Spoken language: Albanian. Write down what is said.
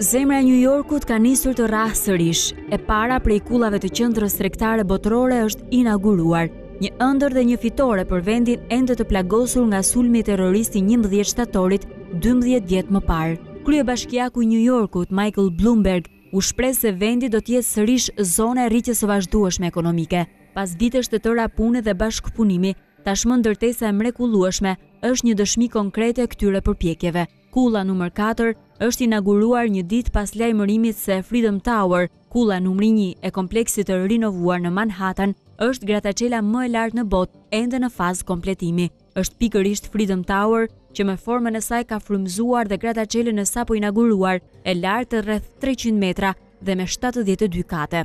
Zemra e New Yorkut ka nisur të rrahë sërish. E para prej kullave të qendrës tregtare botërore është inauguruar. Një ëndërr dhe një fitore për vendin ende të plagosur nga sulmi terrorist i 11 shtatorit 12 vjet më parë. Kryebashkiaku i New Yorkut, Michael Bloomberg, u shpreh se vendi do të jetë sërish zona e rritjes së vazhdueshme ekonomike, pas vitesh të tëra pune dhe bashkëpunimi Tashmë ndërtesa e mrekullueshme është një dëshmi konkrete e këtyre përpjekjeve. Kulla numër katër është inaguruar një ditë pas lajmërimit se Freedom Tower, kulla numri një e kompleksit të rinovuar në Manhattan, është grataçela më e lartë në botë ende në fazë kompletimi. Është pikërisht Freedom Tower që me formën e saj ka frymëzuar dhe grataçelën e sapo inaguruar, e lartë rreth 300 metra dhe me 72 kate.